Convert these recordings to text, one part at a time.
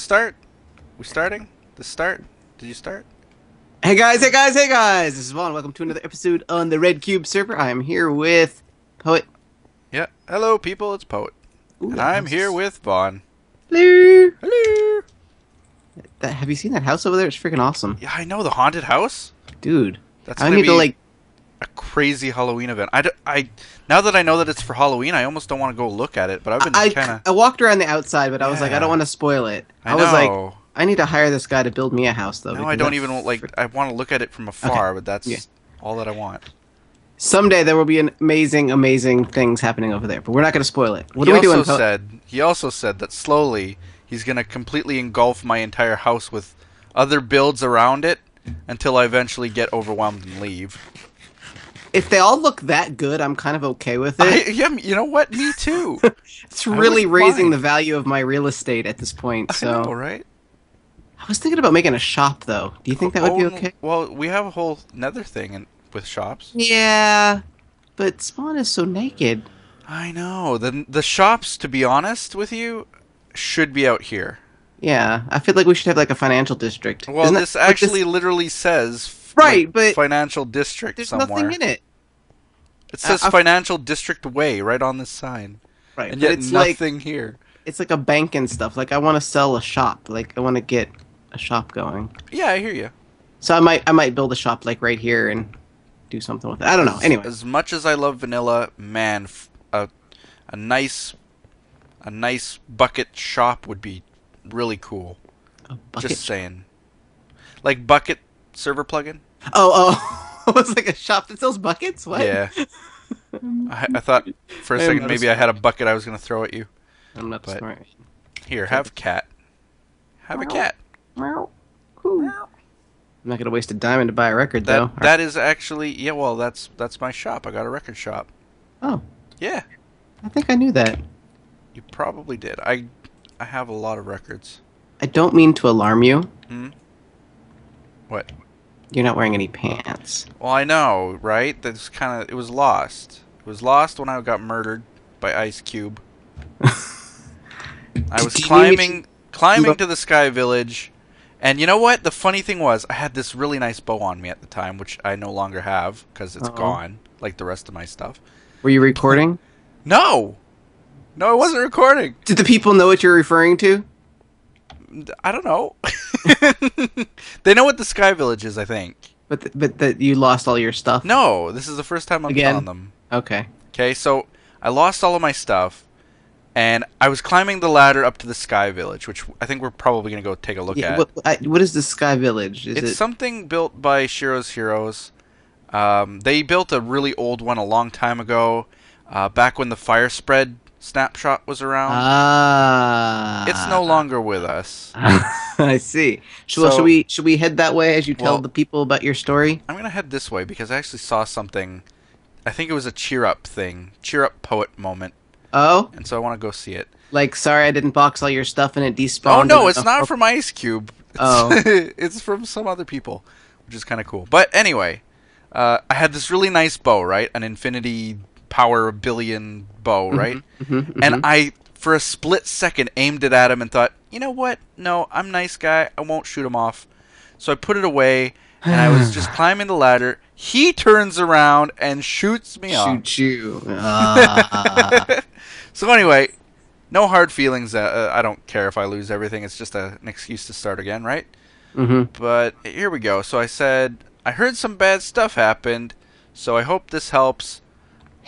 start? We starting? The start? Did you start? Hey guys, hey guys, hey guys! This is Van. Welcome to another episode on the RedCubed server. I am here with Poet. Yeah. Hello, people. It's Poet. Ooh, And I'm here with Van. Hello. Hello. That, have you seen that house over there? It's freaking awesome, Yeah, I know the haunted house. dude. That's I need be to like. a crazy Halloween event. I, d- I now that I know that it's for Halloween, I almost don't want to go look at it. But I've been I, kind of. I walked around the outside, but I was like, I don't want to spoil it. I, was like. I need to hire this guy to build me a house, though. no, I don't even like. I want to look at it from afar, but that's Yeah. all that I want. Someday there will be an amazing, amazing things happening over there, but we're not going to spoil it. What he are we doing, also said he also said that slowly he's gonna completely engulf my entire house with other builds around it until I eventually get overwhelmed and leave. If they all look that good, I'm kind of okay with I, it. yeah, you know what? Me too. it's really raising mind. the value of my real estate at this point. So I know, right? I was thinking about making a shop, though. Do you think that would be Oh, okay? Well, we have a whole nether thing in, with shops. Yeah, but Spawn is so naked. I know. The the shops, to be honest with you, should be out here. Yeah, I feel like we should have like a financial district. Well, Isn't that- this like, actually literally says Right, like, but financial district there's somewhere. nothing in it. It says I- I- financial district way right on this sign, Right, and yet it's like nothing here. it's like a bank and stuff. Like I want to sell a shop. Like I want to get a shop going. Yeah, I hear you. So I might I might build a shop like right here and do something with it. I don't know. Anyway, as much as I love vanilla, man, a a nice a nice bucket shop would be really cool. a bucket. Just saying, like bucket server plugin. Oh oh, was like a shop that sells buckets. What? Yeah. I, I thought for a I second not maybe a I had a bucket I was gonna throw at you. I'm not But- smart. Here, have cat. Have a cat. Meow. Ooh. I'm not gonna waste a diamond to buy a record That though. that is actually yeah. Well, that's that's my shop. I got a record shop. Oh, Yeah, I think I knew that. you probably did. I I have a lot of records. I don't mean to alarm you. Hmm. What? You're not wearing any pants. Well, I know, right? That's kind of it was lost. It was lost when I got murdered by Ice Cube. I was Do you need me to- climbing climbing to the Sky Village, and you know what? The funny thing was, I had this really nice bow on me at the time, which I no longer have because it's Uh-oh. gone, like the rest of my stuff. Were you recording? No, no, I wasn't recording. Did the people know what you're referring to? I don't know. they know what the Sky Village is, I think. But th- but that you lost all your stuff. No, this is the first time I'm Again? telling them. Okay. Okay, so I lost all of my stuff, and I was climbing the ladder up to the Sky Village, which I think we're probably gonna go take a look Yeah, at. what, I, what is the Sky Village? Is it's it? something built by Shiro's Heroes. Um, they built a really old one a long time ago, uh, back when the fire spread snapshot was around. ah. it's no longer with us. I see. Should, well, should we should we head that way as you tell Well- the people about your story? I'm gonna head this way because I actually saw something. I think it was a cheer up thing, cheer up poet moment, Oh, and so I want to go see it. like sorry I didn't box all your stuff and it despawned. Oh no, it's not from Ice Cube. It's, Oh. it's from some other people, which is kind of cool. But anyway, uh, I had this really nice bow, right? An infinity power billion bow, right? Mhm, mhm. And I, for a split second, aimed it at him and thought, you know what? No, I'm nice guy. I won't shoot him off. So I put it away, and I was just climbing the ladder. He turns around and shoots me off. shoot you. So anyway, no hard feelings. Uh, uh, I don't care if I lose everything. It's just a, an excuse to start again, right? hmm But here we go. So I said, I heard some bad stuff happened, so I hope this helps.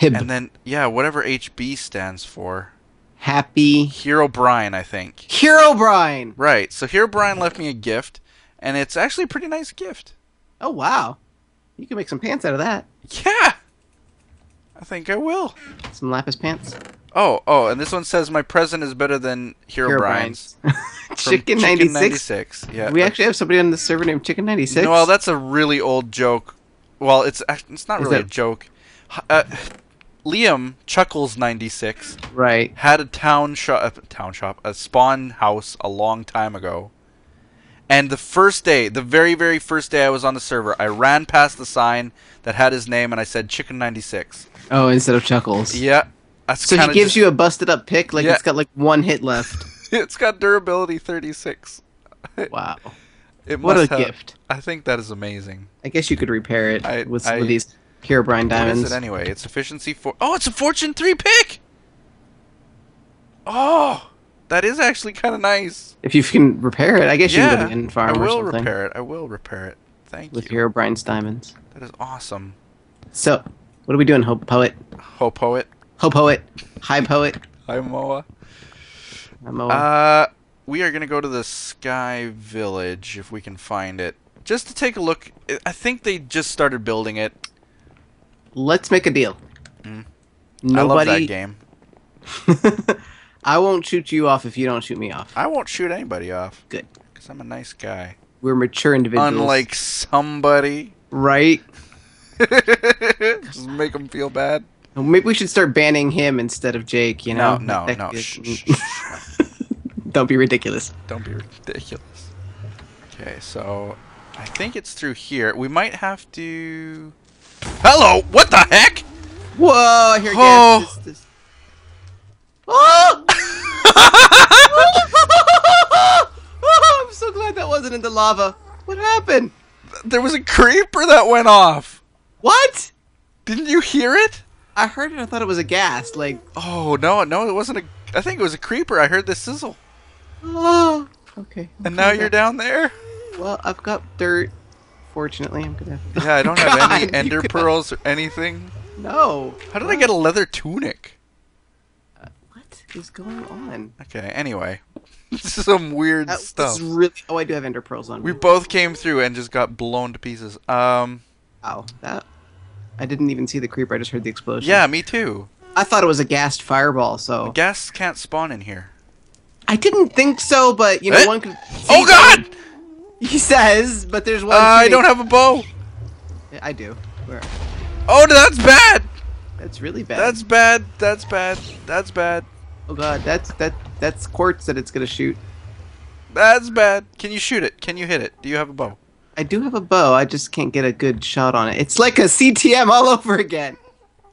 Hib. And then, yeah, whatever HB stands for. Happy Herobrine, I think. Herobrine. Right. So Herobrine left me a gift, and it's actually a pretty nice gift. Oh wow, you can make some pants out of that. Yeah! I think I will. Some lapis pants. Oh, oh, and this one says my present is better than Hero, Herobrine's. Chicken ninety six. 96. Yeah. We actually have somebody on the server named Chicken ninety six. No, well, that's a really old joke. Well, it's it's not Is really a joke. Uh, Liam Chuckles ninety six right. had a town shop, a town shop, a spawn house a long time ago. And the first day, the very very first day I was on the server, I ran past the sign that had his name, and I said Chicken ninety six. Oh, instead of Chuckles. Yeah, So he gives just- you a busted up pick, like Yeah. it's got like one hit left. it's got durability 36. Wow. It What a have- gift. I think that is amazing. I guess you could repair it I- with some I- of these Herobrine What is diamonds. it anyway? It's efficiency four. Oh, it's a fortune three pick. Oh, that is actually kind of nice. If you can repair it, I guess you can go Yeah, to the I farm or will something repair it. I will repair it. Thank with you. Herobrine's diamonds. That is awesome. So, what are we doing, Ho Poet? Ho poet. Ho Poet. Hi Poet. Hi Moa. I'm Moa. Uh, we are gonna go to the Sky Village if we can find it, just to take a look. I- I think they just started building it. Let's make a deal. Mm. Nobody. I love that game. I won't shoot you off if you don't shoot me off. I won't shoot anybody off. Good. Because I'm a nice guy. We're mature individuals. Unlike somebody. right? just make them feel bad. Well, Maybe we should start banning him instead of Jake. You know? No, no, no. Shh, shh, shh, don't be ridiculous. Don't be ridiculous. Okay, so I think it's through here. We might have to. Hello! What the heck? Whoa! Here, Oh. guys. This, this... Oh! I'm so glad that wasn't in the lava. What happened? There was a creeper that went off. What? Didn't you hear it? I heard it. I thought it was a ghast. Like, Oh no, no, it wasn't a. I think it was a creeper. I heard the sizzle. oh. Okay. And now you're down there. Well, I've got dirt. Fortunately, I'm gonna. Yeah, I don't have God, any ender pearls or anything. No. How did I get a leather tunic? What is going on? Okay, anyway. This is some weird That, stuff. Really. Oh, I do have ender pearls on. We me. both came through and just got blown to pieces. Um, Wow. That. I didn't even see the creeper. I just heard the explosion. yeah, me too. I thought it was a ghast fireball. So Ghast can't spawn in here. I didn't think so, but you know, Eh? one could. Oh God! He says, but there's one. Uh, I don't have a bow. I do. Where? Oh, that's bad. That's really bad. That's bad. That's bad. That's bad. Oh god, that's that that's quartz that it's gonna shoot. That's bad. Can you shoot it? Can you hit it? Do you have a bow? I do have a bow. I just can't get a good shot on it. It's like a CTM all over again.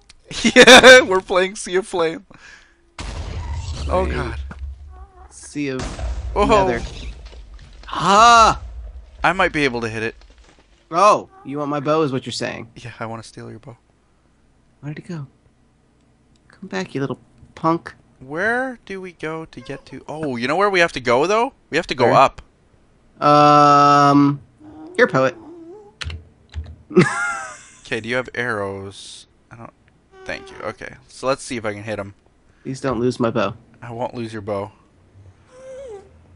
yeah, we're playing Sea of Flame. Oh God. Sea of Oh, Nether. Ah! I might be able to hit it. Oh, you want my bow? Is what you're saying? Yeah, I want to steal your bow. Where'd it go? Come back, you little punk. Where do we go to get to? Oh, you know where we have to go though? We have to go Where? up. Um, here, poet. Okay, do you have arrows? I don't. Thank you. Okay, so let's see if I can hit him. Please don't lose my bow. I won't lose your bow.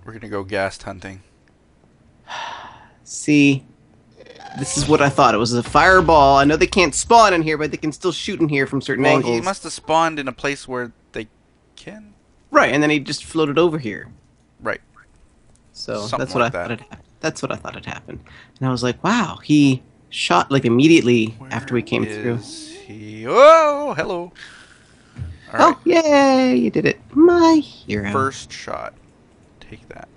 We're gonna go ghast hunting. See, this is what I thought. It was a fireball. I know they can't spawn in here, but they can still shoot in here from certain Well, angles. he must have spawned in a place where they can. Right, and then he just floated over here. Right. So Something that's what like I thought that. had happened. That's what I thought had happened. And I was like, wow, he shot like immediately Where after we came through. He... Oh, hello. All oh, right. Oh, yay, you did it. My hero. First shot. Take that.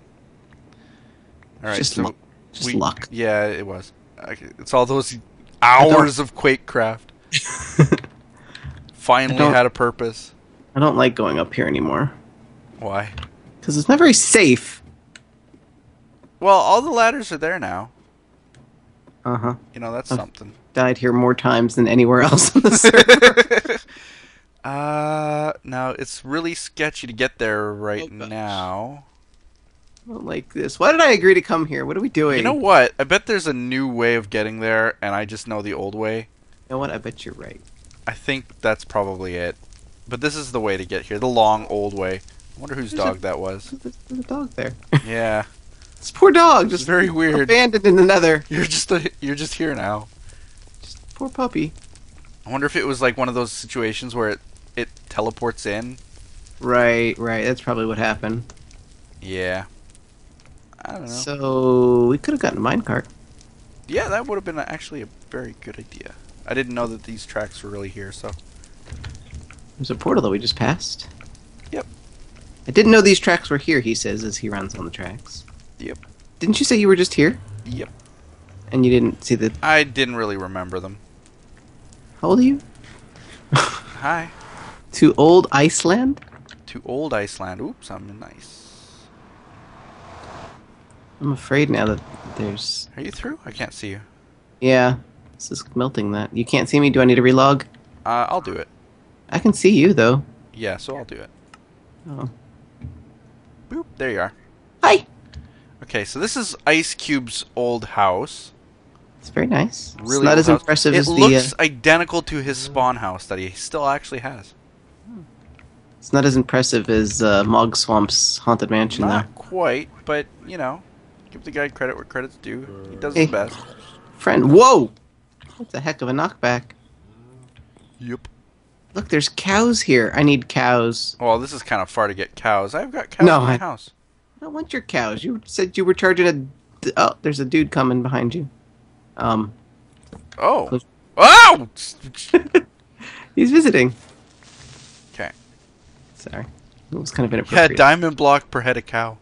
All right. Just so. Just we- luck. Yeah, it was. It's all those hours of Quakecraft. Finally had a purpose. I don't like going up here anymore. Why? Because it's not very safe. Well, all the ladders are there now. Uh huh. You know, that's I've- something. Died here more times than anywhere else on the server. uh, now it's really sketchy to get there right Oh, now. I don't like this. Why did I agree to come here? What are we doing? You know what? I bet there's a new way of getting there, and I just know the old way. You know what? I bet you're right. I think that's probably it. But this is the way to get here, the long old way. I wonder whose There's a- dog that was. There's, a dog there. Yeah, this poor dog it's just very weird. abandoned in the nether. You're just a, you're just here now. Just poor puppy. I wonder if it was like one of those situations where it, it teleports in. Right, right. That's probably what happened. Yeah. I don't know. So we could have gotten a minecart. yeah, that would have been actually a very good idea. I didn't know that these tracks were really here, so. There's a portal that we just passed. Yep. I didn't know these tracks were here, he says as he runs on the tracks. Yep. Didn't you say you were just here? Yep. And you didn't see the. I didn't really remember them. How old are you? Hi. to old Iceland? To old Iceland. Oops, I'm nice. I'm afraid now that there's. Are you through? I can't see you. Yeah, this is melting that. You can't see me. Do I need to relog? Uh, I'll do it. I can see you though. Yeah, so I'll do it. Oh. Boop. There you are. Hi. Okay, so this is Ice Cube's old house. It's very nice. Really it's not as house. impressive it as the. looks Uh, identical to his spawn house that he still actually has. it's not as impressive as uh, Mog Swamp's haunted mansion Not quite, but you know, give the guy credit where credit's due. He does Hey. his best. Friend, whoa! That's a heck of a knockback. Yep. Look, there's cows here. I need cows. Well, this is kind of far to get cows. I've got cows No, in my I- house. I don't want your cows. You said you were charging a. Oh, there's a dude coming behind you. Um, Oh. Close- Oh! he's visiting. Okay. Sorry, it was kind of Yeah, inappropriate. diamond block per head of cow.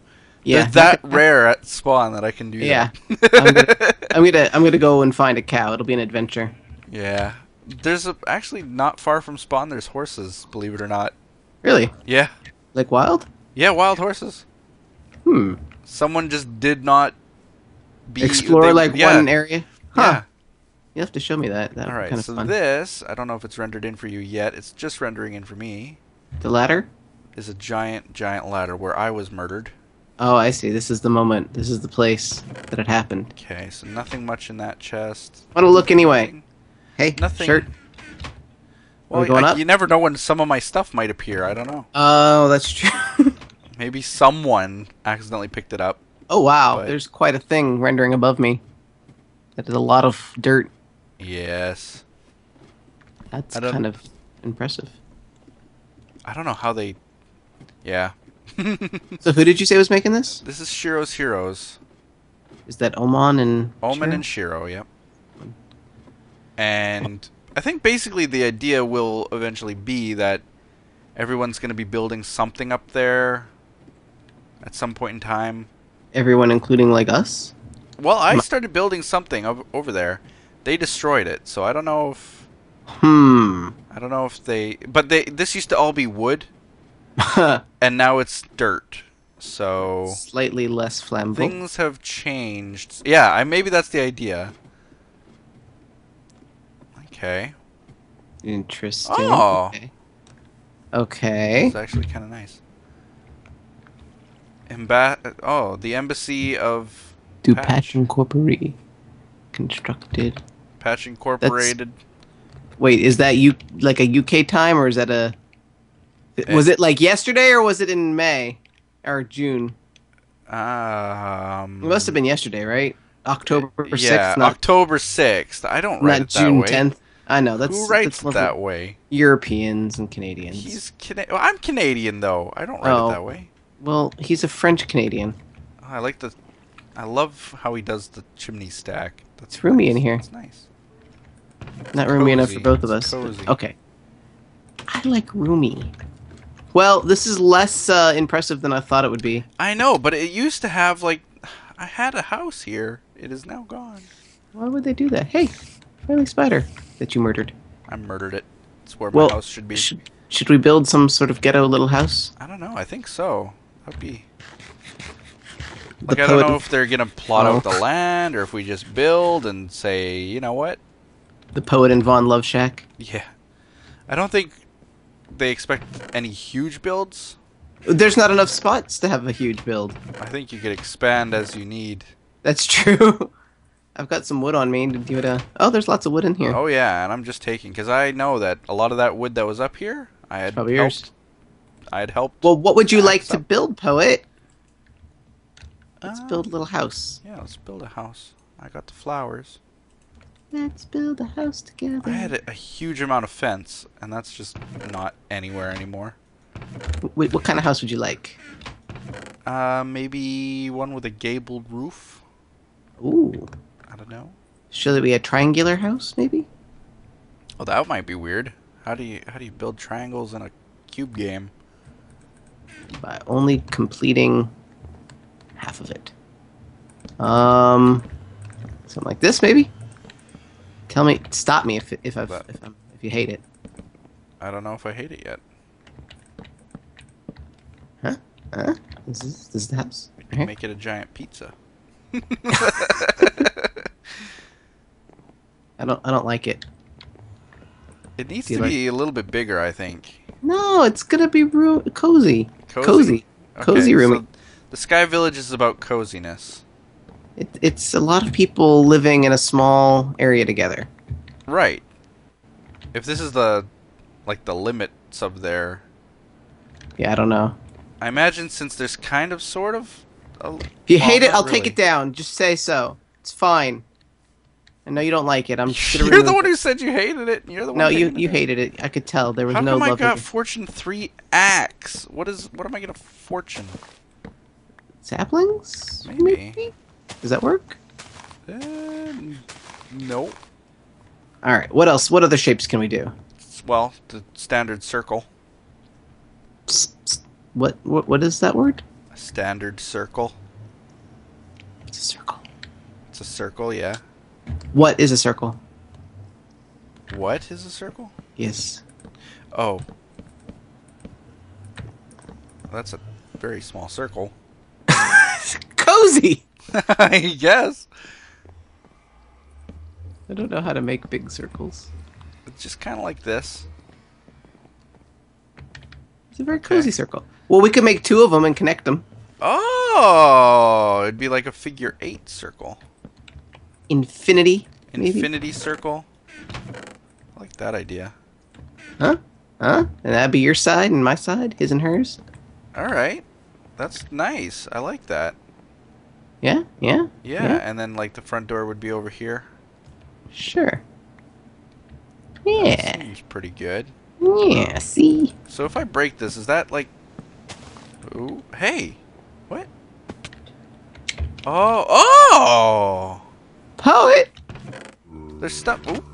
Yeah, They're that rare at spawn that I can do Yeah. that. I'm gonna, I'm gonna, I'm gonna go and find a cow. It'll be an adventure. yeah. There's a, actually not far from spawn. There's horses. Believe it or not. Really? Yeah. Like wild? Yeah, wild horses. Hmm. Someone just did not be Explore they- like yeah, one area. Huh. Yeah. You have to show me that. That All be kind of So fun. this, I don't know if it's rendered in for you yet. It's just rendering in for me. the ladder. Is a giant, giant ladder where I was murdered. Oh, I see. This is the moment. This is the place that it happened. Okay, so nothing much in that chest. Want to look anyway? Nothing- Hey, Nothing. shirt. Well, we going I- up? you never know when some of my stuff might appear. I don't know. Oh, that's true. Maybe someone accidentally picked it up. oh wow, But- there's quite a thing rendering above me. That is a lot of dirt. Yes. That's kind of impressive. I don't know how they. Yeah. So who did you say was making this? this is Shiro's Heroes. Is that Oman and Oman Shiro? and Shiro, yep. And I think basically the idea will eventually be that everyone's going to be building something up there at some point in time. everyone, including like us? Well, I started building something over there. They destroyed it, so I don't know if Hmm. I don't know if they but they this used to all be wood and now it's dirt. So Slightly less flammable. things have changed. Yeah, I maybe that's the idea. Okay. Interesting. Oh. Okay. Okay. It's actually kind of nice. Emba- oh, the embassy of Do Patch. Incorporated constructed? Patch Incorporated. Wait, is that you like a UK time or is that a? Was it like yesterday or was it in May or June? Um, It must have been yesterday, right? October yeah, sixth, not, October sixth. I don't write not it that June tenth. I know that's Who writes that's that way? Europeans and Canadians. He's Cana- well, I'm Canadian though. I don't write Oh. it that way. well, he's a French Canadian. Oh, I like the. I love how he does the chimney stack. That's It's roomy nice. in here. It's nice. Not roomy enough for both of us. cozy. Okay. I like roomy. Well, this is less uh, impressive than I thought it would be. I know, but it used to have like. I had a house here. It is now gone. Why would they do that? Hey, friendly spider that you murdered. I murdered it. It's where Well, my house should be. Should, should we build some sort of ghetto little house? I don't know. I think so. That'd be. Like I don't know if they're gonna plot Oh. out the land or if we just build and say, you know what? The poet and Van Love Shack. Yeah. I don't think they expect any huge builds. There's not enough spots to have a huge build. I think you could expand as you need. That's true. I've got some wood on me. Did you uh... Oh, there's lots of wood in here. Oh yeah, and I'm just taking because I know that a lot of that wood that was up here, I had Probably helped. yours. I had helped. Well, what would you like to build, poet? Let's Uh, build a little house. Yeah, let's build a house. I got the flowers. Let's build a house together. I had a, a huge amount of fence, and that's just not anywhere anymore. Wait, what kind of house would you like? Uh, maybe one with a gabled roof. Ooh. I don't know. Should it be a triangular house, maybe? Oh, that might be weird. How do you how do you build triangles in a cube game? By only completing half of it. Um, something like this, maybe. Tell me, stop me if if I've, if I'm, if you hate it. I don't know if I hate it yet. Huh? This is this is the house. We can make it a giant pizza. I don't I don't like it. it needs to like- be a little bit bigger, I think. No, it's gonna be ru- cozy. Cozy. Cozy roomy. so the Sky Village is about coziness. It, it's a lot of people living in a small area together. Right. If this is the like the limits of their Yeah, I don't know. I imagine since there's kind of sort of a, If you Well, hate it, I'll take it down. Just say so. It's fine. I know you don't like it. I'm You're the one it. who said you hated it. You're the one No, you you it. hated it. I could tell there was How no come I got Fortune 3 axe? What is what am I gonna fortune? Saplings? Maybe. Does that work? Uh, no. All right. What else? What other shapes can we do? Well, the standard circle. What what what is that word? A standard circle. It's a circle. It's a circle, yeah. What is a circle? What is a circle? Yes. Oh. That's a very small circle. Cozy. I guess. I don't know how to make big circles. It's just kind of like this. It's a very cozy circle. Well, we could make two of them and connect them. Oh, it'd be like a figure eight circle. Infinity. Maybe. Infinity circle. I like that idea. Huh? Huh? And that'd be your side and my side, his and hers. All right. That's nice. I like that. Yeah. Yeah. Yeah, and then like the front door would be over here. Sure. That Yeah. seems pretty good. Yeah. See. So if I break this, is that like Ooh, hey. What? Oh, oh! Poet. There's stuff. Ooh,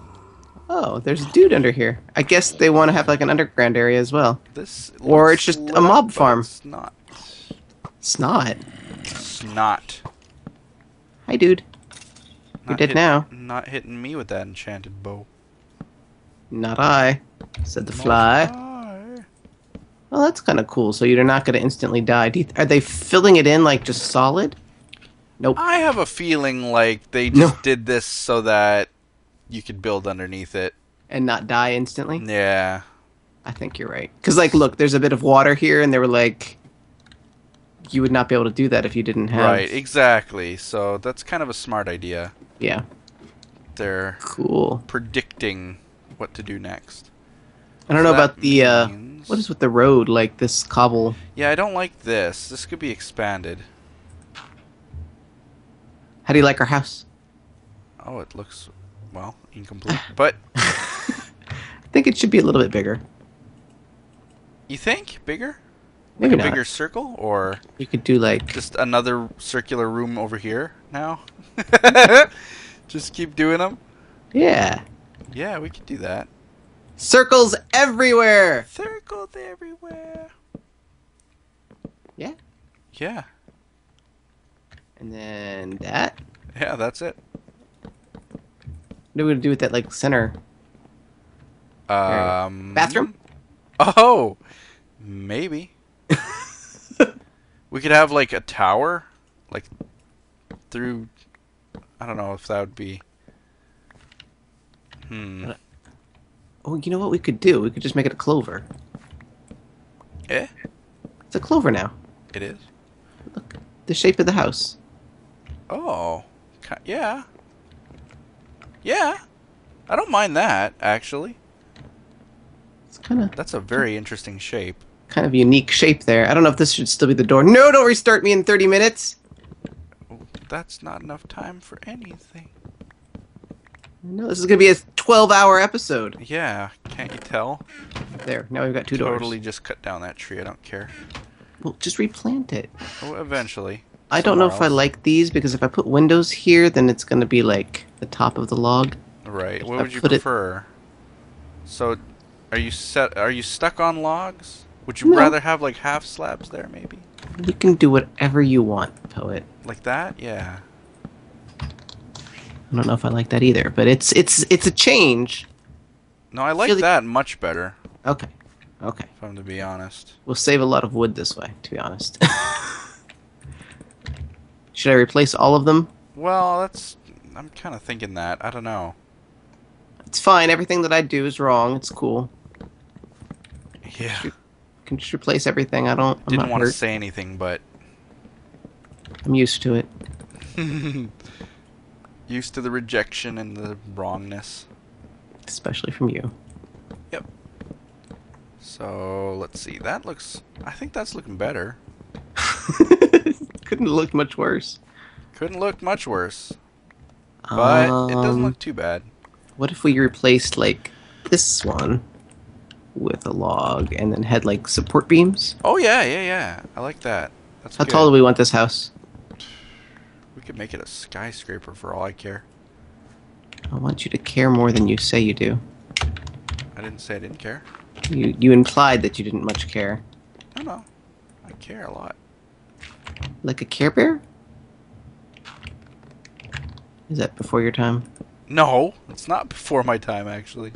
Oh, there's a dude under here. I guess they want to have like an underground area as well. this Or it's just a mob farm. It's not. Snot. It's not. Hi, dude. You're dead hit- now. Not hitting me with that enchanted bow. Not I, said the fly. I. Well, that's kind of cool. So you're not going to instantly die. Do you are they filling it in like just solid? Nope. I have a feeling like they No. did this so that you could build underneath it. And not die instantly? Yeah. I think you're right. Because, like, look, there's a bit of water here, and they were like, you would not be able to do that if you didn't have. Right, exactly. So that's kind of a smart idea. Yeah. They're Cool. predicting what to do next. I don't So know about the. uh means- What is with the road? Like this cobble. Yeah, I don't like this. This could be expanded. How do you like our house? Oh, it looks well incomplete. But I think it should be a little bit bigger. you think bigger? Maybe a not. bigger circle or You could do like. just another circular room over here now? just keep doing them. Yeah. Yeah, we could do that. Circles everywhere! Circles everywhere. Yeah. Yeah. And then that. Yeah, that's it. What are we gonna do with that, like, center? Um Bathroom? Oh, maybe. we could have like a tower, like through. I don't know if that would be. Hmm. Oh, you know what we could do? We could just make it a clover. Eh? It's a clover now. It is. Look, the shape of the house. Oh, yeah. Yeah, I don't mind that actually. It's kind of That's a very interesting shape. Kind of unique shape there. I don't know if this should still be the door. No, don't restart me in 30 minutes. That's not enough time for anything. No, this is gonna be a 12-hour episode. Yeah, can't you tell? There, now we've got two totally doors. Totally just cut down that tree. I don't care. Well, just replant it. Oh, eventually. I don't know if I like these because if I put windows here, then it's gonna be like the top of the log. Right. What I would you put it- prefer? So, are you set? Are you stuck on logs? Would you No. rather have like half slabs there, maybe? You can do whatever you want, poet. Like that? Yeah. I don't know if I like that either, but it's it's it's a change. No, I like Feel like- that much better. Okay, okay. If I'm to be honest. We'll save a lot of wood this way, to be honest. Should I replace all of them? Well, that's. I'm kind of thinking that. I don't know. It's fine. Everything that I do is wrong. It's cool. Yeah. Can just replace everything. I don't. I'm Didn't want to say anything, but I'm used to it. used to the rejection and the wrongness. Especially from you. Yep. So let's see. That looks. I think that's looking better. Couldn't look much worse. Couldn't look much worse, but it doesn't Um, look too bad. What if we replaced like this one with a log and then had like support beams? Oh yeah, yeah, yeah. I like that. That's How good. tall do we want this house? We could make it a skyscraper for all I care. I want you to care more than you say you do. I didn't say I didn't care. You you implied that you didn't much care. No, no. I care a lot. Like a Care Bear? Is that before your time? No, it's not before my time actually.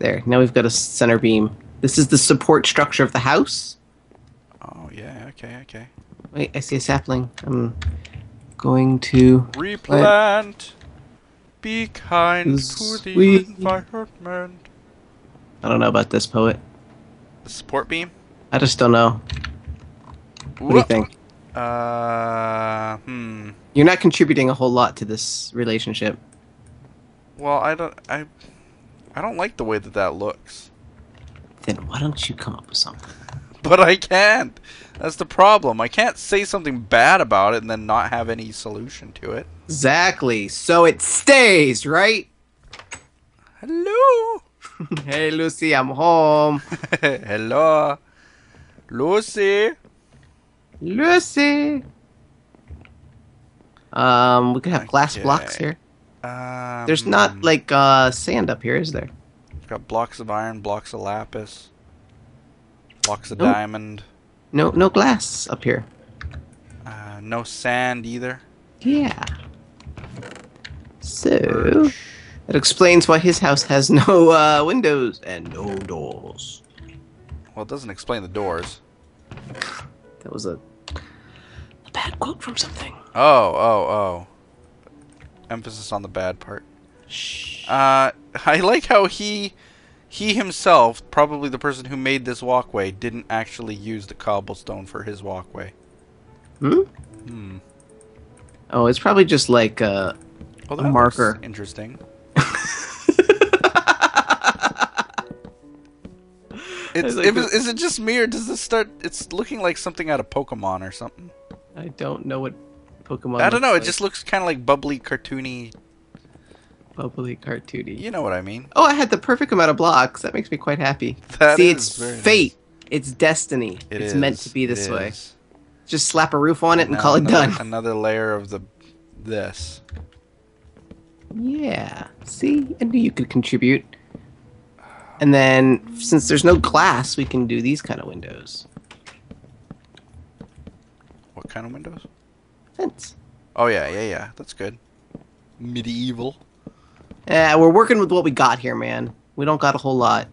There. Now we've got a center beam. This is the support structure of the house. Oh yeah, okay, okay. Wait, I see a sapling. I'm going to. Replant. Be kind to the environment. I don't know about this poet. The support beam. I just don't know. What do you think? Uh, hmm. You're not contributing a whole lot to this relationship. Well, I don't. I. I don't like the way that that looks. Then why don't you come up with something? But I can't. That's the problem. I can't say something bad about it and then not have any solution to it. Exactly. So it stays, right? Hello. hey, Lucy, I'm home. Hello. Lucy. Lucy. Um, we could have glass blocks here. Um, There's not like uh sand up here, is there? got blocks of iron, blocks of lapis, blocks of Nope. diamond. No, no glass up here. Uh, no sand either. Yeah. So that explains why his house has no uh, windows and no doors. Well, it doesn't explain the doors. That was a a bad quote from something. Oh, oh, oh. Emphasis on the bad part. Shh. Uh, I like how he, he himself, probably the person who made this walkway, didn't actually use the cobblestone for his walkway. Hmm? Hmm. Oh, it's probably just like uh Well, A marker. looks interesting. It's, like if the- it- is it just me or does this start? It's looking like something out of Pokemon or something. I don't know what Pokemon. I don't know. looks It like. just looks kind of like bubbly, cartoony. bubbly cartoony. You know what I mean? Oh, I had the perfect amount of blocks. That makes me quite happy. That See, it's very nice. fate. It's destiny. It it's meant to be this it way. is. Just slap a roof on it and Now call it done. Another layer of the this. Yeah. See, I knew you could contribute. And then, since there's no glass, we can do these kind of windows. What kind of windows? Fence. Oh yeah, yeah, yeah. That's good. Medieval. Yeah, we're working with what we got here, man. We don't got a whole lot.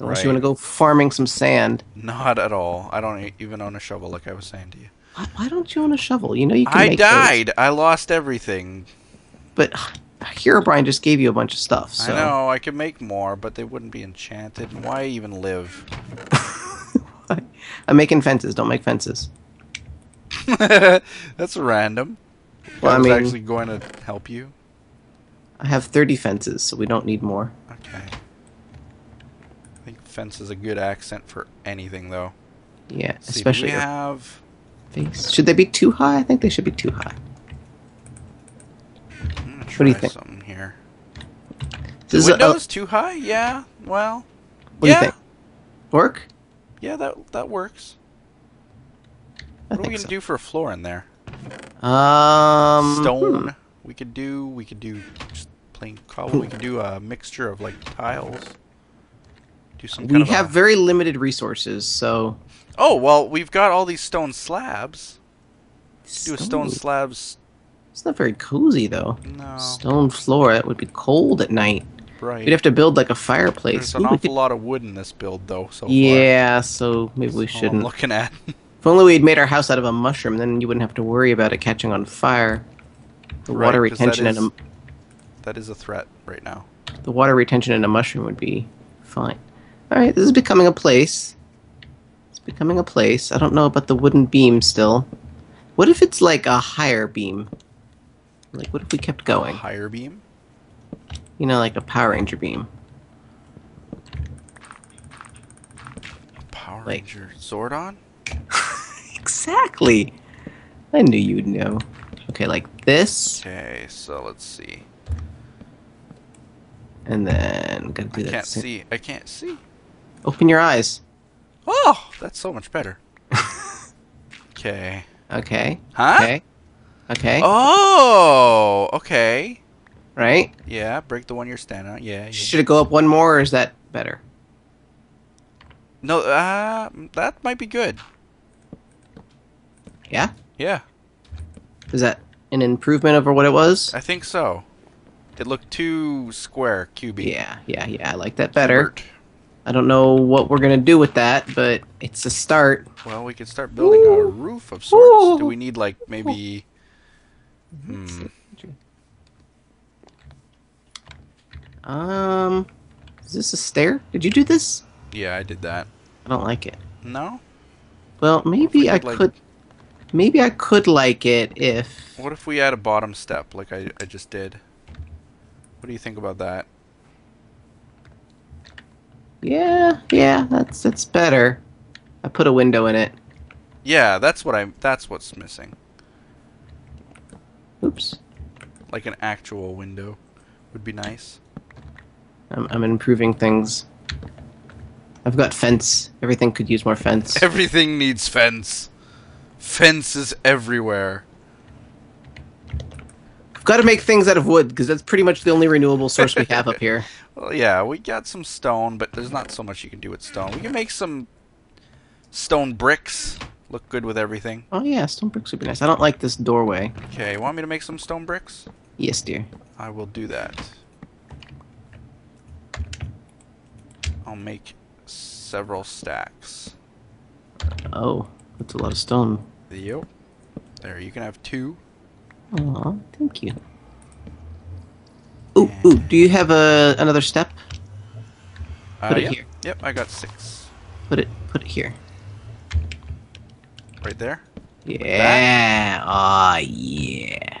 Unless you want to go farming some sand. Not at all. I don't e- even own a shovel, like I was saying to you. Why, why don't you own a shovel? You know you can I make those. died. I lost everything. But uh, Herobrine just gave you a bunch of stuff. So. I know. I could make more, but they wouldn't be enchanted. And why even live? I'm making fences. Don't make fences. That's random. Well, I I was mean- actually going to help you. I have 30 fences, so we don't need more. Okay. I think fence is a good accent for anything, though. Yeah, See, do especially we your have. face. Should they be too high? I think they should be too high. Gonna What do you think? Something here. This The is a- windows too high? Yeah. Well. What do you think? Work? Yeah, that that works. I What are we gonna so. do for a floor in there? Um, Stone. hmm. We could do. We could do just plain cobble. we could do a mixture of like tiles. Do some. We kind of have a- very limited resources, so Oh well, we've got all these stone slabs. Do a stone Stone- slabs. It's not very cozy though. No. Stone floor. It would be cold at night. Right. We'd have to build like a fireplace. There's an Ooh, we awful could- lot of wood in this build, though. So far. yeah, so maybe we That's I'm shouldn't. looking at. If only we'd made our house out of a mushroom, then you wouldn't have to worry about it catching on fire. The Right, water 'cause that retention in is- a That is a threat right now. the water retention in a mushroom would be fine. All right, this is becoming a place. It's becoming a place. I don't know about the wooden beam still. What if it's like a higher beam? Like, what if we kept going? Higher beam. You know, like a Power Ranger beam. A Power Like- Ranger Zordon. Exactly. I knew you'd know. Okay, like this, Okay, so let's see. and then gotta do I that. can't same- see. I can't see. Open your eyes. Oh, that's so much better. Okay. Okay. Huh? Okay. Okay. Oh, okay. Right. Yeah, break the one you're standing on. Yeah. yeah. Should it go up one more, or is that better? No, uh, that might be good. Yeah. Yeah, Is that an improvement over what it was? I think so. It looked too square, cubey. Yeah, yeah, yeah. I like that better. Bert. I don't know what we're gonna do with that, but it's a start. Well, we could start building a roof of sorts. Do we need like maybe? Hmm. Um, is this a stair? Did you do this? Yeah, I did that. I don't like it. No. Well, maybe we I did, like- could. Maybe I could like it if. What if we add a bottom step like I, I just did? What do you think about that? Yeah, yeah, that's that's better. I put a window in it. Yeah, that's what I'm. That's what's missing. Oops. Like an actual window would be nice. I'm I'm improving things. I've got fence. Everything could use more fence. Everything needs fence. Fence is everywhere. I've got to make things out of wood because that's pretty much the only renewable source we have up here. Well, yeah, we got some stone, but there's not so much you can do with stone. We can make some stone bricks. Look good with everything. Oh yeah, stone bricks would be nice. I don't like this doorway. Okay, want me to make some stone bricks? Yes, dear. I will do that. I'll make several stacks. Oh, that's a lot of stone. Yep. There, you can have two. Aw, thank you. Ooh, ooh, do you have a another step? Uh, Put it yep. here. Yep, I got six. Put it put it here. Right there. Yeah. Ah, yeah.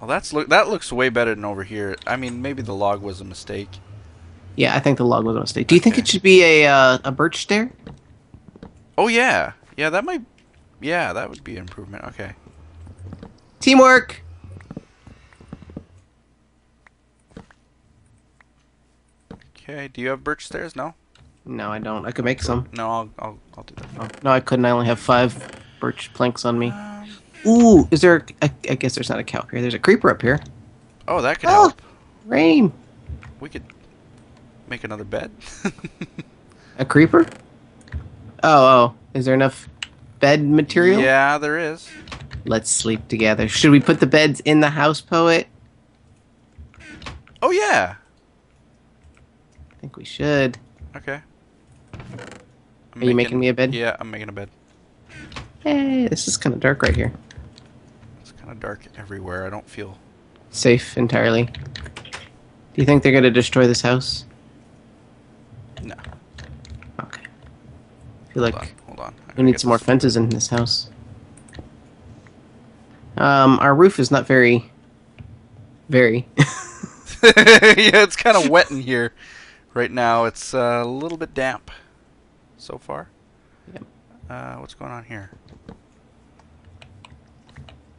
Well, that's look. That looks way better than over here. I mean, maybe the log was a mistake. Yeah, I think the log was a mistake. Do you think it should be a uh, a birch stair? Oh yeah, yeah. That might. Yeah, that would be an improvement. Okay. Teamwork. Okay. Do you have birch stairs? No. No, I don't. I could make some. No, I'll I'll, I'll do that. Oh, no, I couldn't. I only have five birch planks on me. Um, Ooh, is there? I, I guess there's not a cow here. There's a creeper up here. oh, that could Oh. help. Rain. We could make another bed. A creeper? Oh, oh. Is there enough bed material? Yeah, there is. Let's sleep together. Should we put the beds in the house, poet? Oh yeah. I think we should. Okay. I'm Are you making me a bed? Yeah, I'm making a bed. Hey, this is kind of dark right here. It's kind of dark everywhere. I don't feel. Safe entirely. Do you think they're gonna destroy this house? No. Okay. I feel like on. Hold on. We need some more fences in this house. Um, our roof is not very, very. yeah, it's kind of wet in here right now. It's uh, a little bit damp so far. Yep. Uh, what's going on here?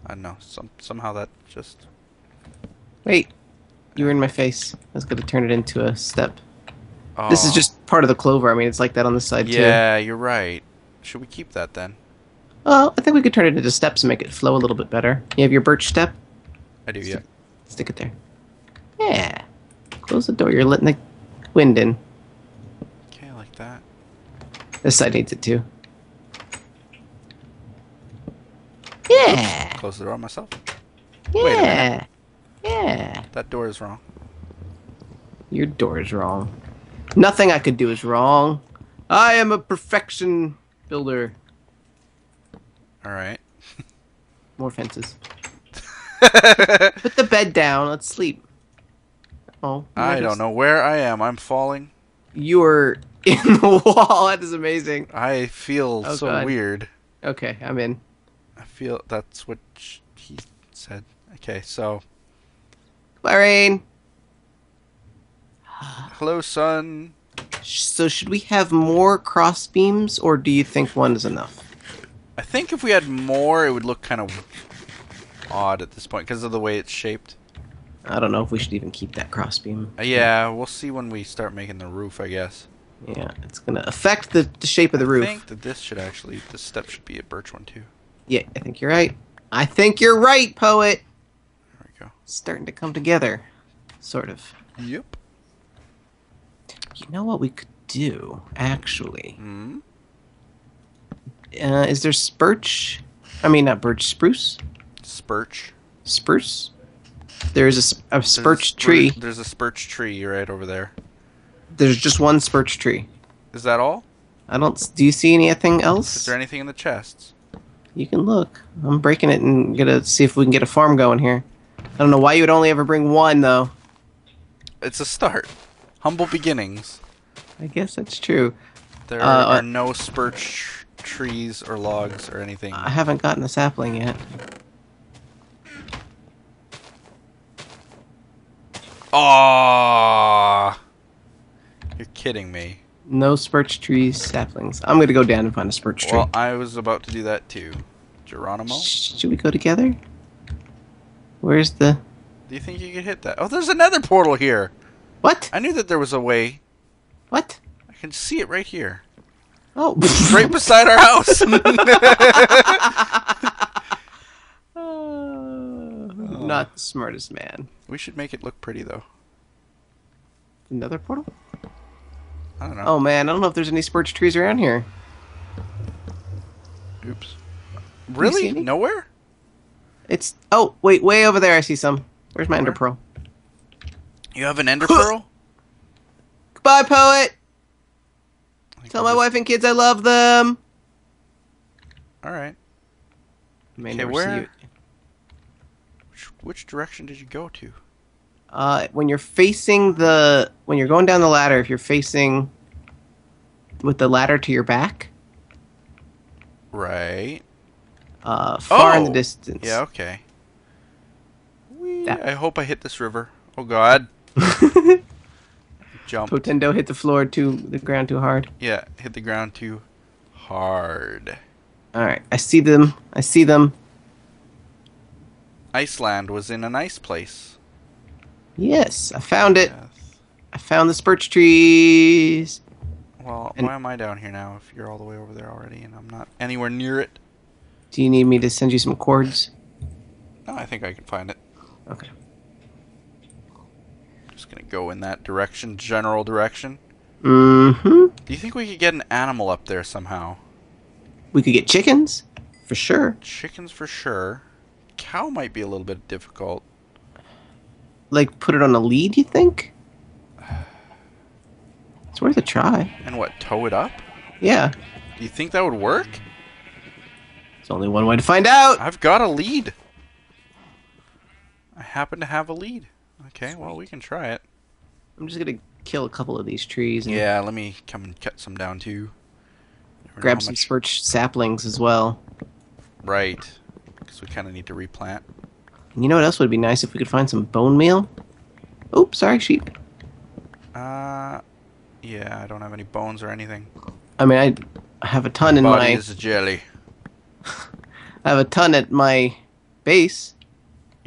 I don't know. Some somehow that just. Wait, you were in my face. I was gonna turn it into a step. This is Oh. just part of the clover. I mean, it's like that on the side too. Yeah, you're right. Should we keep that then? Well, I think we could turn it into steps and make it flow a little bit better. You have your birch step. I do. Yeah. Stick it there. Yeah. Close the door. You're letting the wind in. Okay, I like that. This side needs it too. Yeah. Close the door on myself. Yeah. Wait a minute. Yeah. That door is wrong. Your door is wrong. Nothing I could do is wrong. I am a perfection builder. All right. More fences. Put the bed down. Let's sleep. Oh, I don't just- know where I am. I'm falling. You're in the wall. That is amazing. I feel Oh, so God. weird. Okay, I'm in. I feel that's what he said. Okay, so Bye, Rain. hello, sun. So should we have more cross beams, or do you think one is enough? I think if we had more, it would look kind of odd at this point because of the way it's shaped. I don't know if we should even keep that cross beam. Uh, yeah, we'll see when we start making the roof. I guess. Yeah, it's gonna affect the, the shape of the I roof. think that this should actually, this step should be a birch one too. Yeah, I think you're right. I think you're right, poet. There we go. It's starting to come together, sort of. Yep. You know what we could do, actually? Hmm. Uh, is there spurch? I mean, not birch, spruce? Spurch. Spruce? There is a, There's spurch spur- tree. There's a spurch tree right over there. There's just one spurch tree. Is that all? I don't. Do you see anything else? Is there anything in the chests? You can look. I'm breaking it and gonna see if we can get a farm going here. I don't know why you would only ever bring one though. It's a start. Humble beginnings. I guess that's true. There Uh, are uh, no spurch trees or logs or anything. I haven't gotten a sapling yet. Aww. You're kidding me. No spurch trees, saplings. I'm gonna go down and find a spurch tree. Well, I was about to do that too. Geronimo? Should we go together? Where's the Do you think you could hit that? Oh, there's another portal here. What? I knew that there was a way. What? I can see it right here. Oh, Right beside our house. Oh. Not the smartest man. we should make it look pretty though. Another portal? I don't know. Oh man, I don't know if there's any spurch trees around here. Oops. Really? Nowhere? It's oh wait, way over there. I see some. Where's my ender Where? pearl? You have an ender pearl? Goodbye, poet. Tell my wife and kids I love them. All right. I may Okay, never where- see you. Which, which direction did you go to? Uh, when you're facing the when you're going down the ladder, if you're facing with the ladder to your back, Right. uh, far in the Oh, distance. Yeah. Okay. Whee, That- I hope I hit this river. Oh God. Jump. Poetendo hit the floor too, the ground too hard. Yeah. Hit the ground too hard. All right, I see them. I see them. Iceland was in a nice place. Yes, I found it. Yes. I found the spurch trees. Well, And- why am I down here now if you're all the way over there already and I'm not anywhere near it? Do you need me to send you some cords? No, I think I can find it. Okay. Just gonna go in that direction, general direction. Mm-hmm. Do you think we could get an animal up there somehow? We could get chickens, for sure. Chickens for sure. Cow might be a little bit difficult. Like put it on a lead. You think? It's worth a try. And what, tow it up? Yeah. Do you think that would work? There's only one way to find out. I've got a lead. I happen to have a lead. Okay, well, we can try it. I'm just gonna kill a couple of these trees and Yeah, let me come and cut some down too. Grab some much- spurch saplings as well. Right. Because we kind of need to replant. And you know what else would be nice if we could find some bone meal? Oops, sorry, sheep. Uh, yeah, I don't have any bones or anything. I mean, I- have a ton in Body my is jelly. I have a ton at my base.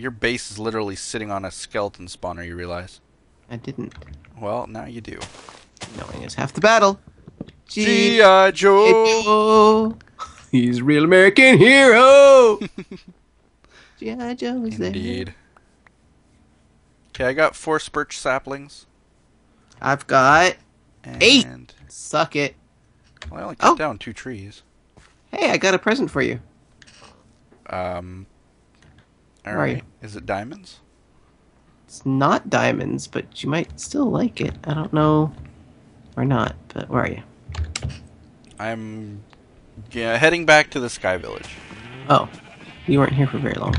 Your base is literally sitting on a skeleton spawner, you realize? I didn't. Well, now you do. Knowing is half the battle. G. G.I. Joe! Joe. He's a real American hero. G.I. Joe is there. Indeed. Okay, I got four spurch saplings. I've got. And Eight. Suck it. Well, I only cut Oh. down two trees. Hey, I got a present for you. Um. Are you? Alright. Is it diamonds? It's not diamonds, but you might still like it. I don't know. Or not, but where are you? I'm yeah, heading back to the Sky Village. Oh, you weren't here for very long.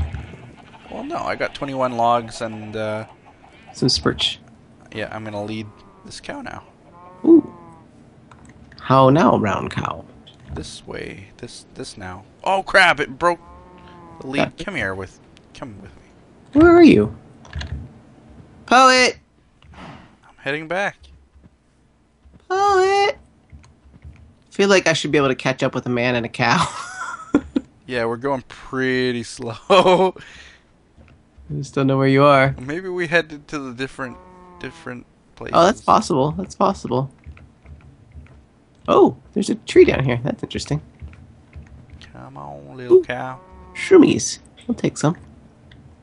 Well, no, I got 21 logs, and uh, Some spurch. yeah, I'm gonna lead this cow now. Ooh. How now, brown cow? This way, this this now. Oh crap! It broke the lead. Come here with, come with me. Where are you? Poet! I'm heading back. Poet! feel like I should be able to catch up with a man and a cow. Yeah, we're going pretty slow. I just don't know where you are. Maybe we headed to the different different places. Oh, that's possible. That's possible. Oh, there's a tree down here. That's interesting. Come on, little Ooh. cow. Shroomies. I'll take some.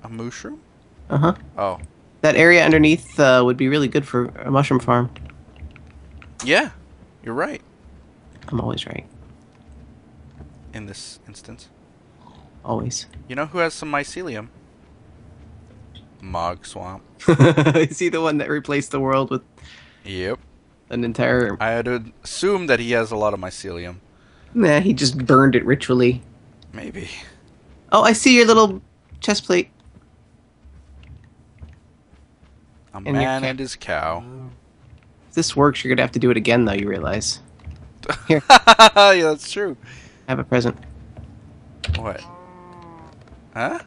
A mushroom? Uh huh. Oh, That area underneath uh, would be really good for a mushroom farm. yeah. You're right. I'm always right. In this instance, Always. you know who has some mycelium? Mogswamp. Is he the one that replaced the world with Yep. an entire? I had assume that he has a lot of mycelium. Nah, he just burned it ritually. Maybe. Oh, I see your little chest plate. A And man and his cow. Oh. If this works, you're gonna have to do it again, though. You realize? Here. yeah, that's true. I have a present. What? Huh?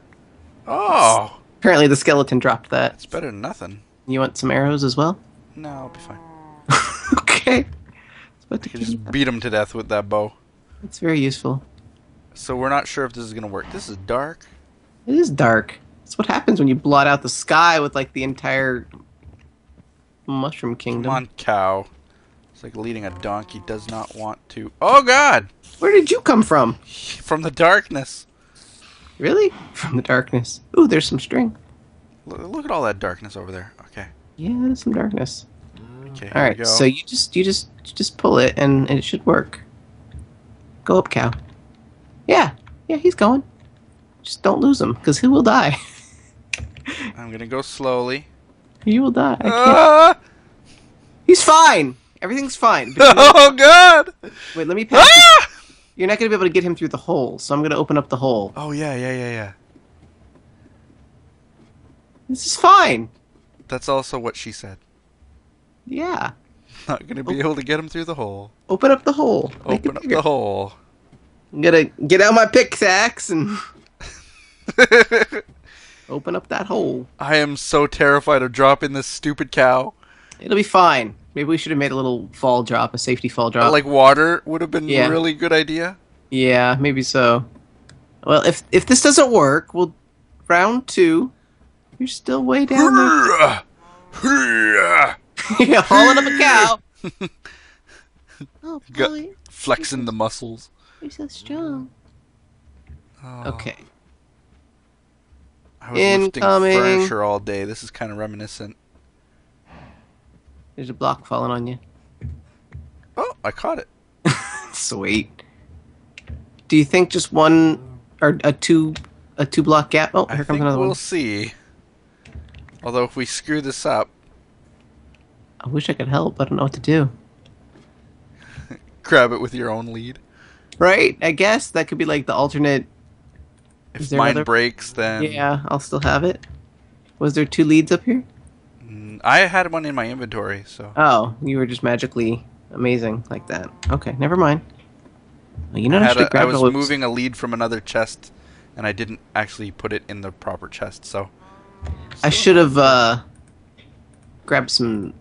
Oh, Apparently, the skeleton dropped that. it's better than nothing. You want some arrows as well? No, I'll be fine. okay. It's about I to just beat him to death with that bow. It's very useful. So we're not sure if this is gonna work. This is dark. It is dark. That's what happens when you blot out the sky with like the entire mushroom kingdom. Come on, cow. It's like leading a donkey does not want to. Oh God! Where did you come from? From the darkness. Really? From the darkness. Ooh, there's some string. Look, look at all that darkness over there. Okay. Yeah, there's some darkness. Okay. All go. so you just you just you just pull it and, and it should work. Go up, cow. Yeah, yeah, he's going. Just don't lose him, because he will die. I'm gonna go slowly. he will die. I can't- Ah! He's fine. Everything's fine. But you Oh God! wait, let me pass. Ah! You're not gonna be able to get him through the hole, so I'm gonna open up the hole. Oh yeah, yeah, yeah, yeah. This is fine. That's also what she said. Yeah. Not gonna be able to get him through the hole. Open up the hole. Make Open up the hole. I'm gonna get out my pickaxe and open up that hole. I am so terrified of dropping this stupid cow. It'll be fine. Maybe we should have made a little fall drop, a safety fall drop. like water would have been Yeah. a really good idea. yeah, maybe so. Well, if if this doesn't work, we'll round two. You're still way down there. You're hauling up a cow. oh, boy, Flexing the muscles. you're so strong. Oh, Okay. I was Incoming. lifting furniture all day. This is kind of reminiscent. There's a block falling on you. Oh, I caught it. Sweet. Do you think just one or a two a two block gap? Oh, I here comes another we'll one. see. Although if we screw this up, I wish I could help. I don't know what to do. grab it with your own lead. Right? I guess that could be like the alternate. If mine other- breaks, then Yeah, I'll still have it. Was there two leads up here? Mm, I had one in my inventory, so Oh, you were just magically amazing like that. Okay, never mind. Well, you know I, had should a, have I was those- moving a lead from another chest, and I didn't actually put it in the proper chest. So I should have uh, grabbed some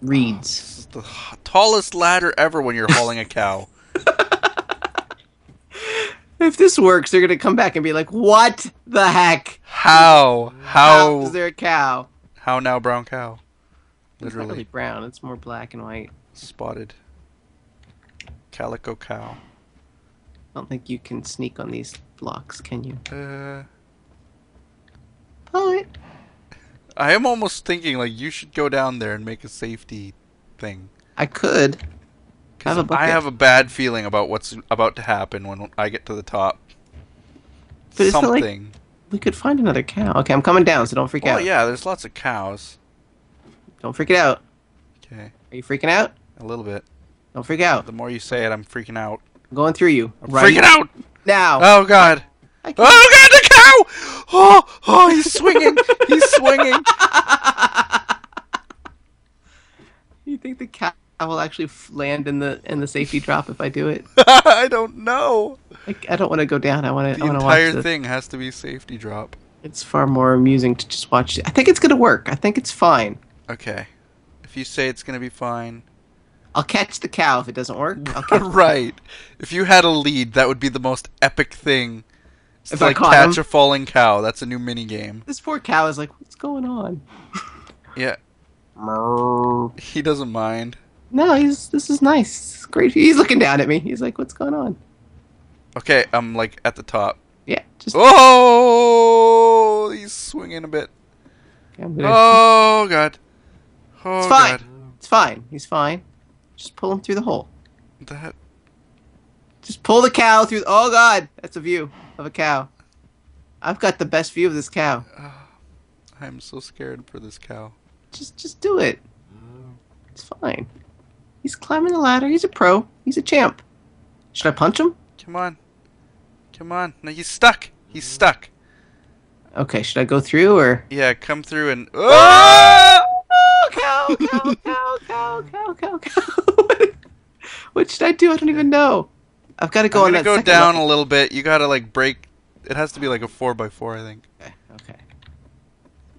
reeds. this is the h- tallest ladder ever when you're hauling a cow. If this works, they're gonna come back and be like, "What the heck? How? How How? is there a cow?" How now, brown cow? It's not Literally really brown. It's more black and white. spotted. Calico cow. I don't think you can sneak on these blocks, can you? Uh, Poet. I am almost thinking like you should go down there and make a safety thing. I could. I have a I bucket. have a bad feeling about what's about to happen when I get to the top. But not like- Something. We could find another cow. Okay, I'm coming down, so don't freak Oh out. Oh yeah, there's lots of cows. Don't freak it out. Okay, Are you freaking out? a little bit. Don't freak out. The more you say it, I'm freaking out. I'm going through you. I'm Right. freaking out. now. Oh God! Oh God! The cow! Oh, oh, he's swinging! he's swinging! You think the cow will actually land in the in the safety drop if I do it? I don't know. I, I don't want to go down. I want to. The I watch entire this. thing has to be safety drop. It's far more amusing to just watch it. I think it's gonna work. I think it's fine. Okay. If you say it's gonna be fine. I'll catch the cow if it doesn't work. Right. If you had a lead, that would be the most epic thing. It's If like catch him. a falling cow. That's a new mini game. This poor cow is like, what's going on? Yeah, he doesn't mind. He's this is nice. It's great. He's looking down at me. He's like, what's going on? Okay, I'm like at the top. Yeah, just. Oh, he's swinging a bit. Gonna- Oh God. Oh it's fine. God. It's fine. He's fine. Just pull him through the hole. That Just pull the cow through. Oh God, that's a view of a cow. I've got the best view of this cow. Ah, I'm so scared for this cow. Just, just do it. It's fine. He's climbing the ladder. He's a pro. He's a champ. Should I punch him? Come on. Come on. No, he's stuck. He's stuck. Okay. Should I go through or? Yeah, come through and. Oh! Oh, cow, cow, cow, cow, cow, cow, cow. what should I do? I don't even know. I've got to go I'm on that go down level. a little bit. You gotta like break. It has to be like a four by four, I think. Okay. Okay.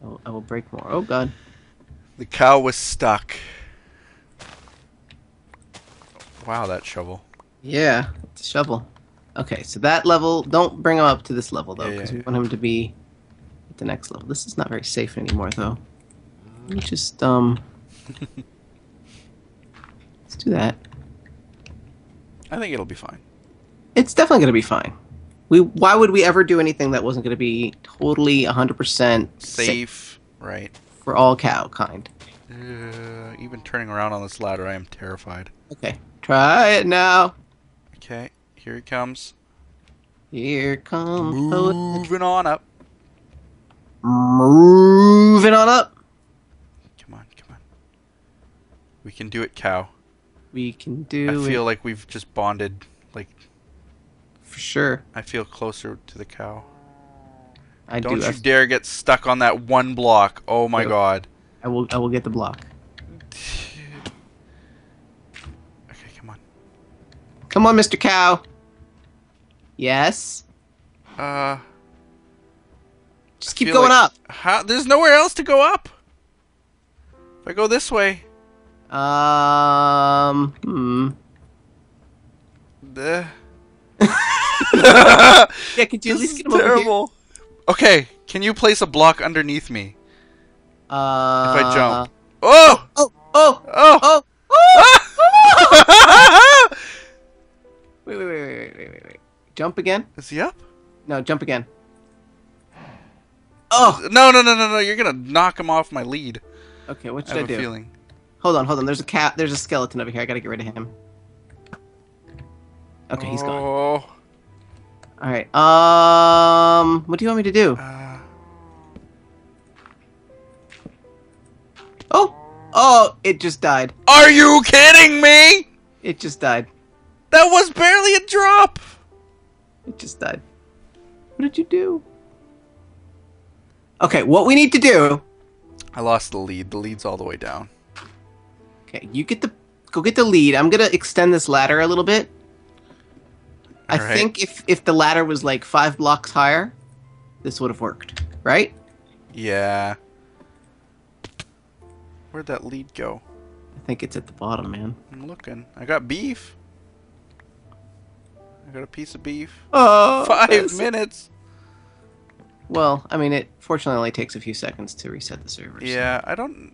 I will, I will break more. Oh God. The cow was stuck. Wow, that shovel. Yeah, it's a shovel. Okay, so that level. Don't bring him up to this level though, Yeah, because yeah, we yeah. want him to be at the next level. This is not very safe anymore, though. Let me just um. let's do that. I think it'll be fine. It's definitely going to be fine. We why would we ever do anything that wasn't going to be totally 100% safe Safe, right? for all cow kind? Uh, even turning around on this ladder, I am terrified. Okay, try it now. Okay, here he comes. Here comes Moving on up. moving on up. Come on, come on. We can do it, cow. We can do I feel like we've just bonded. Like for sure. I feel closer to the cow. I Don't do. you I, dare get stuck on that one block. Oh my Yep. god. I will. I will get the block. Come on, Mr. Cow. Yes. Uh, Just keep going like- up. how? There's nowhere else to go up. If I go this way, Um. Hmm. the. Yeah, could you this at least get him terrible. Okay, can you place a block underneath me Uh. if I jump? Oh! Oh! Oh! Oh! Oh! Oh! wait! Wait! Wait! Wait! Wait! Wait! Wait! Wait! Jump again? Is he up? No, jump again. Oh! No, no, no, no, no! You're gonna knock him off my lead. Okay, what should I, have a do? feeling. Hold on, hold on. There's a cat. There's a skeleton over here. I gotta get rid of him. Okay, he's gone. Oh. All right. Um, what do you want me to do? Uh, Oh! Oh! It just died. are you kidding me? It just died. That was barely a drop. It just died. What did you do? Okay, what we need to do. I lost the lead. The lead's all the way down. Okay, you get the go get the lead. I'm gonna extend this ladder a little bit. I Alright. think if if the ladder was like five blocks higher, this would have worked, right? Yeah. Where'd that lead go? I think it's at the bottom, man. I'm looking. I got beef. Got a piece of beef. Oh, Five minutes. Well, I mean, it fortunately only takes a few seconds to reset the server. so- Yeah, I don't.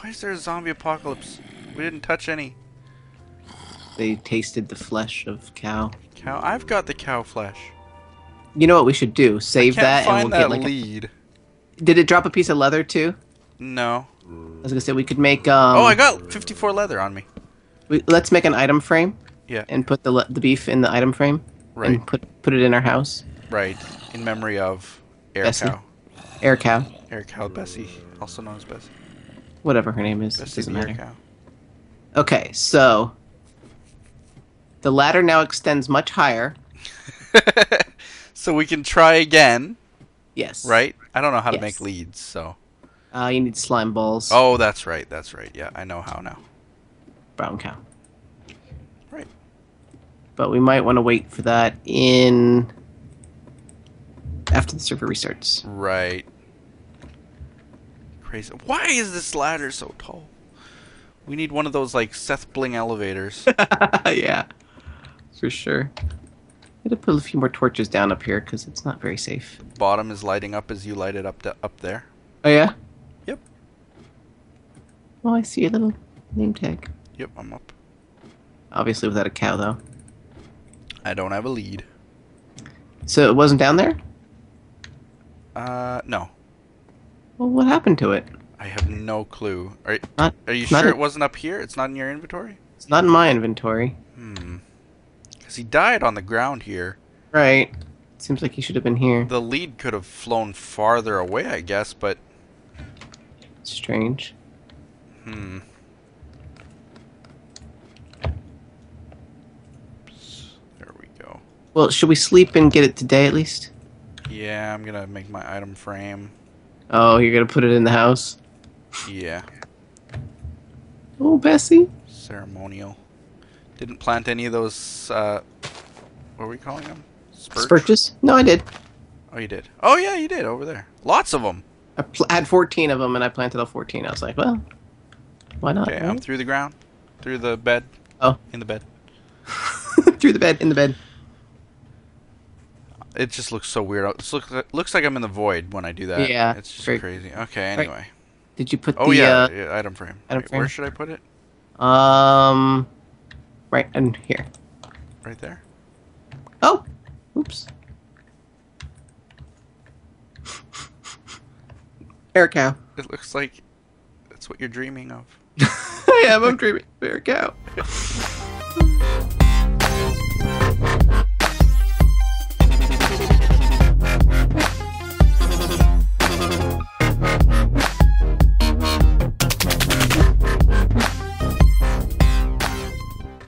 Why is there a zombie apocalypse? We didn't touch any They tasted the flesh of cow. cow. I've got the cow flesh. You know what we should do? Save that, and we'll that get like. lead. A... Did it drop a piece of leather too? No. I was gonna say we could make. Um, oh, I got 54 leather on me. We, let's make an item frame. Yeah. And put the the beef in the item frame. Right. And put put it in our house. Right. In memory of Air Bessie. Cow. Air cow, Air Cow Bessie, also known as Bessie. whatever her name is, Bessie doesn't matter. Cow. Okay, so the ladder now extends much higher. so we can try again, Yes. right? I don't know how to make leads, so. Uh, you need slime balls. Oh, that's right. That's right. Yeah, I know how now. Brown cow. But we might want to wait for that in after the server restarts. Right. Crazy. Why is this ladder so tall? We need one of those like SethBling elevators. yeah, for sure. I'm gonna put a few more torches down up here because it's not very safe. Bottom is lighting up as you light it up to, up there. Oh yeah. Yep. Oh, I see a little name tag. Yep, I'm up. Obviously without a cow though. I don't have a lead. So it wasn't down there. Uh, no. Well, what happened to it? I have no clue. Are, Not. are you sure it wasn't up here? It's not in your inventory? It's not in my inventory. Hmm. Because he died on the ground here. Right. Seems like he should have been here. The lead could have flown farther away, I guess, but Strange. hmm. There we go. Well, should we sleep and get it today at least? Yeah, I'm gonna make my item frame. Oh, you're gonna put it in the house. Yeah, Oh, Bessie. ceremonial. Didn't plant any of those. Uh, what were we calling them? Spurge? Spurges? No, I did. Oh, you did. Oh yeah, you did over there. Lots of them. I pl- had 14 of them, and I planted all 14. I was like, well, why not? Okay, I'm through the ground, through the bed. Oh. in the bed. Through the bed, in the bed. It just looks so weird. It looks looks like I'm in the void when I do that. Yeah, it's just very- crazy. Okay, Right. anyway. Did you put Oh the yeah, yeah, item frame. item Wait, Where should I put it? uh, um, right in here? Right there. Oh, oops. Air cow. It looks like that's what you're dreaming of. I am. I'm dreaming. Bear cow.